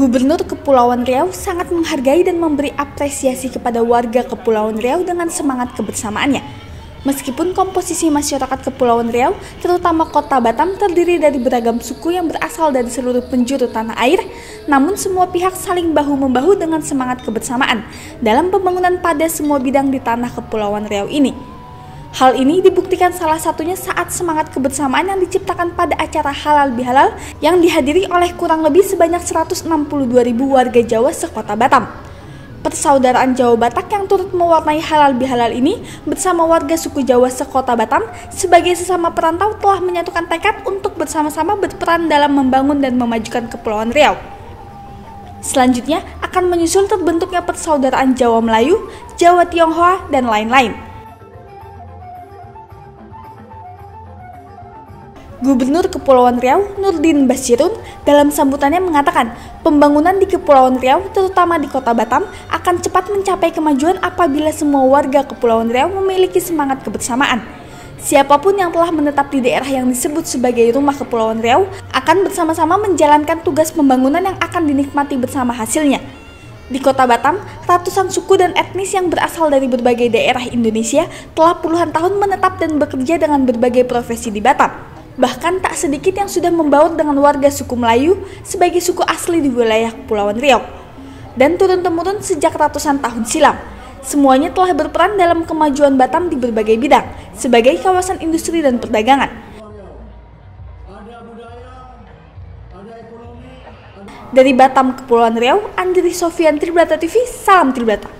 Gubernur Kepulauan Riau sangat menghargai dan memberi apresiasi kepada warga Kepulauan Riau dengan semangat kebersamaannya. Meskipun komposisi masyarakat Kepulauan Riau, terutama kota Batam, terdiri dari beragam suku yang berasal dari seluruh penjuru tanah air, namun semua pihak saling bahu-membahu dengan semangat kebersamaan dalam pembangunan pada semua bidang di tanah Kepulauan Riau ini. Hal ini dibuktikan salah satunya saat semangat kebersamaan yang diciptakan pada acara Halal Bihalal yang dihadiri oleh kurang lebih sebanyak 162 ribu warga Jawa sekota Batam. Persaudaraan Jawa Batak yang turut mewarnai halal bihalal ini bersama warga suku Jawa sekota Batam sebagai sesama perantau telah menyatukan tekad untuk bersama-sama berperan dalam membangun dan memajukan Kepulauan Riau. Selanjutnya akan menyusul terbentuknya persaudaraan Jawa Melayu, Jawa Tionghoa, dan lain-lain. Gubernur Kepulauan Riau, Nurdin Basirun, dalam sambutannya mengatakan, pembangunan di Kepulauan Riau, terutama di kota Batam, akan cepat mencapai kemajuan apabila semua warga Kepulauan Riau memiliki semangat kebersamaan. Siapa pun yang telah menetap di daerah yang disebut sebagai rumah Kepulauan Riau akan bersama-sama menjalankan tugas pembangunan yang akan dinikmati bersama hasilnya. Di kota Batam, ratusan suku dan etnis yang berasal dari berbagai daerah Indonesia telah puluhan tahun menetap dan bekerja dengan berbagai profesi di Batam. Bahkan tak sedikit yang sudah membaur dengan warga suku Melayu sebagai suku asli di wilayah Kepulauan Riau. Dan turun-temurun sejak ratusan tahun silam. Semuanya telah berperan dalam kemajuan Batam di berbagai bidang, sebagai kawasan industri dan perdagangan. Dari Batam, Kepulauan Riau, Andri Sofian Tribrata TV, salam Tribrata.